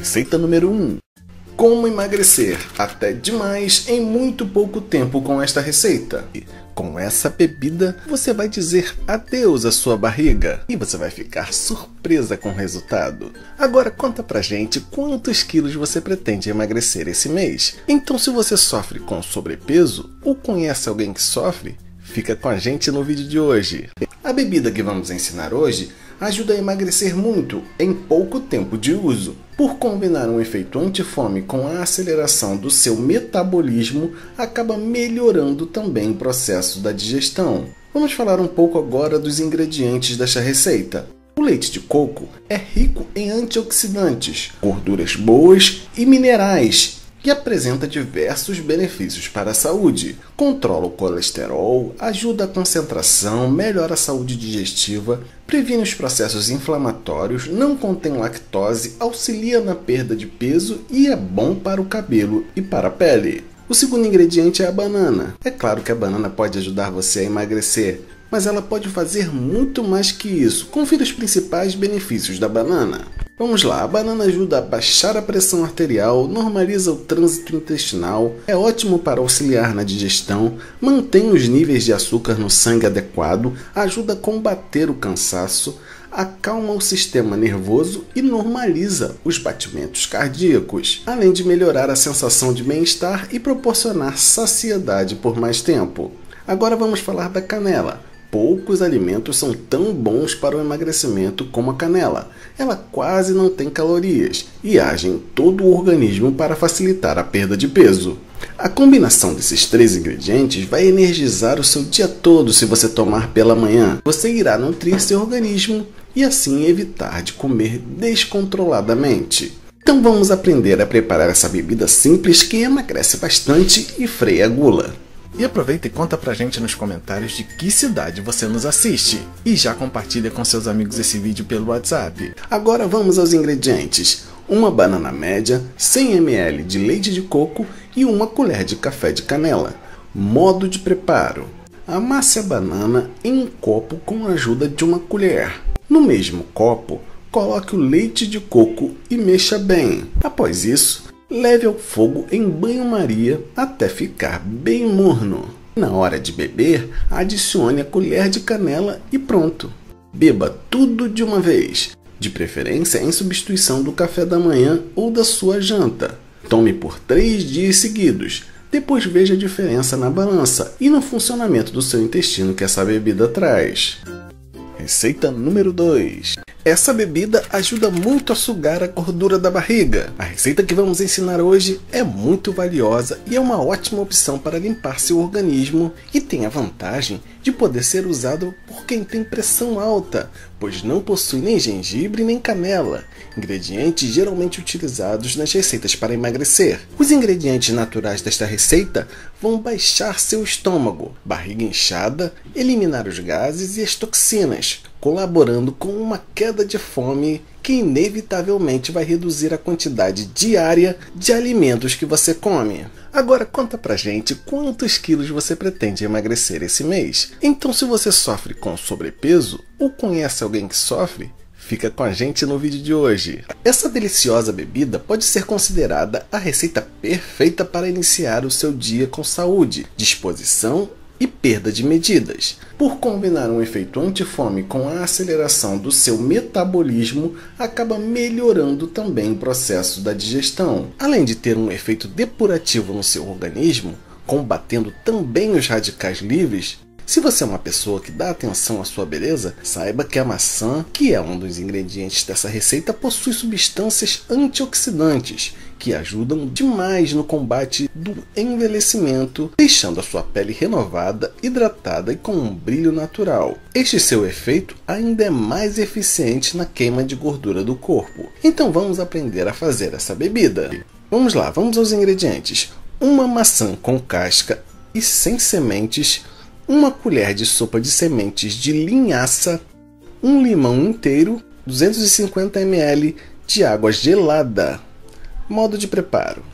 Receita número 1. Como emagrecer até demais em muito pouco tempo com esta receita. Com essa bebida, você vai dizer adeus à sua barriga e você vai ficar surpresa com o resultado. Agora conta pra gente quantos quilos você pretende emagrecer esse mês. Então, se você sofre com sobrepeso ou conhece alguém que sofre, fica com a gente no vídeo de hoje. A bebida que vamos ensinar hoje ajuda a emagrecer muito em pouco tempo de uso. Por combinar um efeito antifome com a aceleração do seu metabolismo, acaba melhorando também o processo da digestão. Vamos falar um pouco agora dos ingredientes desta receita. O leite de coco é rico em antioxidantes, gorduras boas e minerais que apresenta diversos benefícios para a saúde. Controla o colesterol, ajuda a concentração, melhora a saúde digestiva, previne os processos inflamatórios, não contém lactose, auxilia na perda de peso e é bom para o cabelo e para a pele. O segundo ingrediente é a banana. É claro que a banana pode ajudar você a emagrecer, mas ela pode fazer muito mais que isso. Confira os principais benefícios da banana. Vamos lá, a banana ajuda a baixar a pressão arterial, normaliza o trânsito intestinal, é ótimo para auxiliar na digestão, mantém os níveis de açúcar no sangue adequado, ajuda a combater o cansaço, acalma o sistema nervoso e normaliza os batimentos cardíacos, além de melhorar a sensação de bem-estar e proporcionar saciedade por mais tempo. Agora vamos falar da canela. Poucos alimentos são tão bons para o emagrecimento como a canela. Ela quase não tem calorias e age em todo o organismo para facilitar a perda de peso. A combinação desses três ingredientes vai energizar o seu dia todo se você tomar pela manhã. Você irá nutrir seu organismo e assim evitar de comer descontroladamente. Então vamos aprender a preparar essa bebida simples que emagrece bastante e freia a gula. E aproveita e conta pra gente nos comentários de que cidade você nos assiste. E já compartilha com seus amigos esse vídeo pelo WhatsApp. Agora vamos aos ingredientes. Uma banana média, 100 ml de leite de coco e uma colher de café de canela. Modo de preparo. Amasse a banana em um copo com a ajuda de uma colher. No mesmo copo, coloque o leite de coco e mexa bem. Após isso, Leve ao fogo em banho-maria até ficar bem morno. Na hora de beber, adicione a colher de canela e pronto. Beba tudo de uma vez, de preferência em substituição do café da manhã ou da sua janta. Tome por três dias seguidos. Depois veja a diferença na balança e no funcionamento do seu intestino que essa bebida traz. Receita número 2. Essa bebida ajuda muito a sugar a gordura da barriga. A receita que vamos ensinar hoje é muito valiosa e é uma ótima opção para limpar seu organismo e tem a vantagem de poder ser usado por quem tem pressão alta, pois não possui nem gengibre nem canela, ingredientes geralmente utilizados nas receitas para emagrecer. Os ingredientes naturais desta receita vão baixar seu estômago, barriga inchada, eliminar os gases e as toxinas, colaborando com uma queda de fome que inevitavelmente vai reduzir a quantidade diária de alimentos que você come. Agora conta pra gente quantos quilos você pretende emagrecer esse mês. Então se você sofre com sobrepeso ou conhece alguém que sofre, fica com a gente no vídeo de hoje. Essa deliciosa bebida pode ser considerada a receita perfeita para iniciar o seu dia com saúde, disposição e perda de medidas. Por combinar um efeito antifome com a aceleração do seu metabolismo, acaba melhorando também o processo da digestão. Além de ter um efeito depurativo no seu organismo, combatendo também os radicais livres, se você é uma pessoa que dá atenção à sua beleza, saiba que a maçã, que é um dos ingredientes dessa receita, possui substâncias antioxidantes que ajudam demais no combate do envelhecimento, deixando a sua pele renovada, hidratada e com um brilho natural. Este seu efeito ainda é mais eficiente na queima de gordura do corpo. Então vamos aprender a fazer essa bebida. Vamos lá, vamos aos ingredientes. Uma maçã com casca e sem sementes, uma colher de sopa de sementes de linhaça, um limão inteiro, 250 ml de água gelada. Modo de preparo: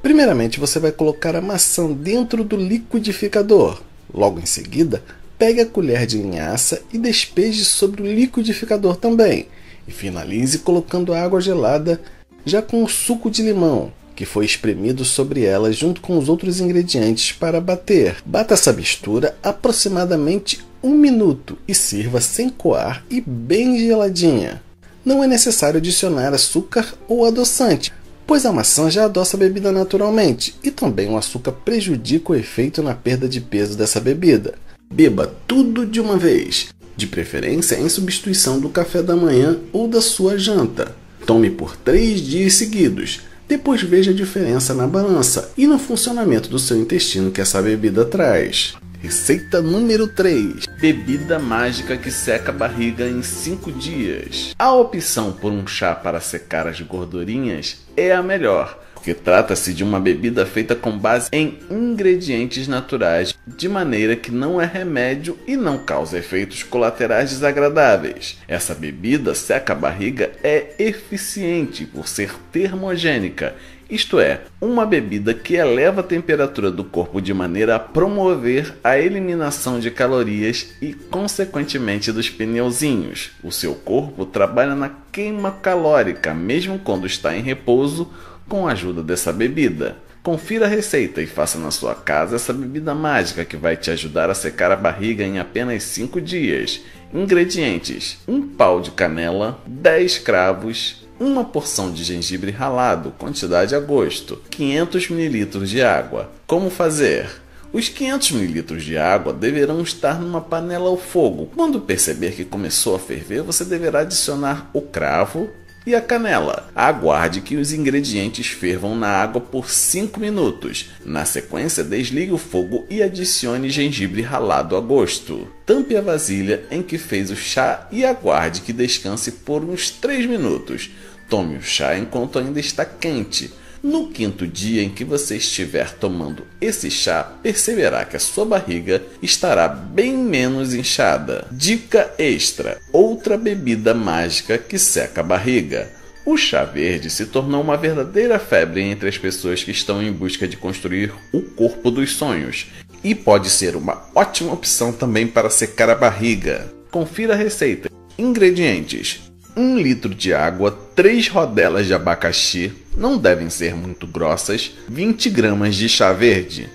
Primeiramente, você vai colocar a maçã dentro do liquidificador. Logo em seguida, pegue a colher de linhaça e despeje sobre o liquidificador também. E finalize colocando a água gelada Já com o suco de limão, que foi espremido sobre ela junto com os outros ingredientes para bater. Bata essa mistura aproximadamente um minuto e sirva sem coar e bem geladinha. Não é necessário adicionar açúcar ou adoçante, pois a maçã já adoça a bebida naturalmente e também o açúcar prejudica o efeito na perda de peso dessa bebida. Beba tudo de uma vez, de preferência em substituição do café da manhã ou da sua janta. Tome por três dias seguidos. Depois veja a diferença na balança e no funcionamento do seu intestino que essa bebida traz. Receita número 3: Bebida mágica que seca a barriga em 5 dias. A opção por um chá para secar as gordurinhas é a melhor, porque trata-se de uma bebida feita com base em ingredientes naturais, de maneira que não é remédio e não causa efeitos colaterais desagradáveis. Essa bebida seca a barriga é eficiente por ser termogênica isto é, uma bebida que eleva a temperatura do corpo de maneira a promover a eliminação de calorias e, consequentemente, dos pneuzinhos. O seu corpo trabalha na queima calórica, mesmo quando está em repouso, com a ajuda dessa bebida. Confira a receita e faça na sua casa essa bebida mágica que vai te ajudar a secar a barriga em apenas 5 dias. Ingredientes: 1 pau de canela, 10 cravos, uma porção de gengibre ralado, quantidade a gosto, 500 ml de água. Como fazer? Os 500 ml de água deverão estar numa panela ao fogo. Quando perceber que começou a ferver, você deverá adicionar o cravo, e a canela. Aguarde que os ingredientes fervam na água por 5 minutos. Na sequência, desligue o fogo e adicione gengibre ralado a gosto. Tampe a vasilha em que fez o chá e aguarde que descanse por uns 3 minutos. Tome o chá enquanto ainda está quente. No quinto dia em que você estiver tomando esse chá, perceberá que a sua barriga estará bem menos inchada. Dica extra: outra bebida mágica que seca a barriga. O chá verde se tornou uma verdadeira febre entre as pessoas que estão em busca de construir o corpo dos sonhos e pode ser uma ótima opção também para secar a barriga. Confira a receita. Ingredientes: 1 litro de água, 3 rodelas de abacaxi, não devem ser muito grossas, 20 gramas de chá verde.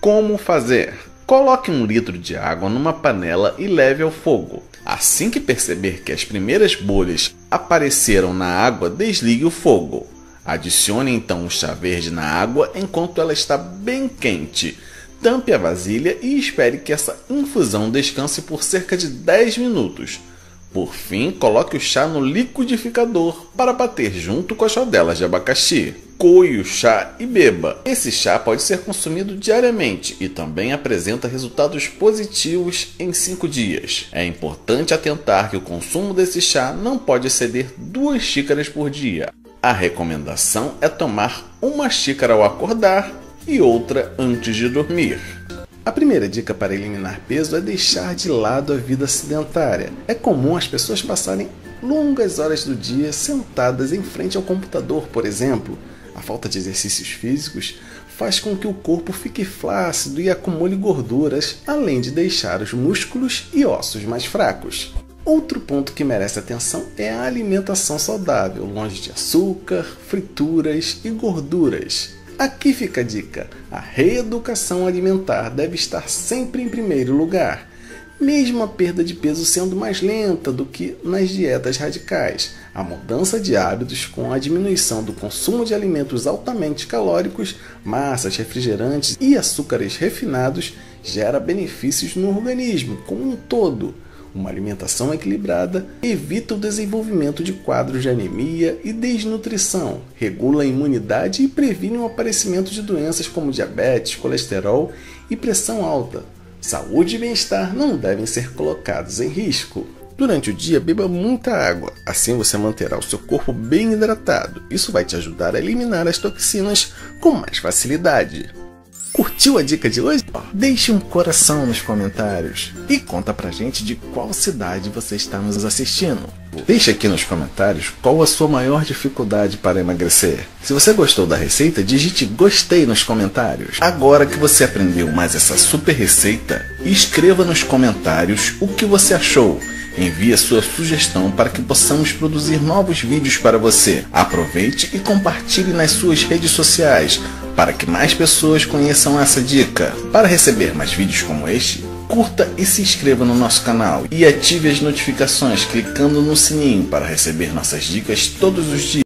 Como fazer? Coloque um litro de água numa panela e leve ao fogo. Assim que perceber que as primeiras bolhas apareceram na água, desligue o fogo. Adicione então o chá verde na água enquanto ela está bem quente. Tampe a vasilha e espere que essa infusão descanse por cerca de 10 minutos. Por fim, coloque o chá no liquidificador para bater junto com as rodelas de abacaxi. Coe o chá e beba. Esse chá pode ser consumido diariamente e também apresenta resultados positivos em 5 dias. É importante atentar que o consumo desse chá não pode exceder 2 xícaras por dia. A recomendação é tomar uma xícara ao acordar e outra antes de dormir. A primeira dica para eliminar peso é deixar de lado a vida sedentária. É comum as pessoas passarem longas horas do dia sentadas em frente ao computador, por exemplo. A falta de exercícios físicos faz com que o corpo fique flácido e acumule gorduras, além de deixar os músculos e ossos mais fracos. Outro ponto que merece atenção é a alimentação saudável, longe de açúcar, frituras e gorduras. Aqui fica a dica: a reeducação alimentar deve estar sempre em primeiro lugar, mesmo a perda de peso sendo mais lenta do que nas dietas radicais. A mudança de hábitos com a diminuição do consumo de alimentos altamente calóricos, massas, refrigerantes e açúcares refinados gera benefícios no organismo como um todo uma alimentação equilibrada evita o desenvolvimento de quadros de anemia e desnutrição, regula a imunidade e previne o aparecimento de doenças como diabetes, colesterol e pressão alta. Saúde e bem-estar não devem ser colocados em risco. Durante o dia, beba muita água, assim você manterá o seu corpo bem hidratado. Isso vai te ajudar a eliminar as toxinas com mais facilidade. Curtiu a dica de hoje? Deixe um coração nos comentários e conta pra gente de qual cidade você está nos assistindo. Deixe aqui nos comentários qual a sua maior dificuldade para emagrecer. Se você gostou da receita, digite gostei nos comentários. Agora que você aprendeu mais essa super receita, escreva nos comentários o que você achou Envie a sua sugestão para que possamos produzir novos vídeos para você. Aproveite e compartilhe nas suas redes sociais para que mais pessoas conheçam essa dica. Para receber mais vídeos como este, curta e se inscreva no nosso canal e ative as notificações clicando no sininho para receber nossas dicas todos os dias.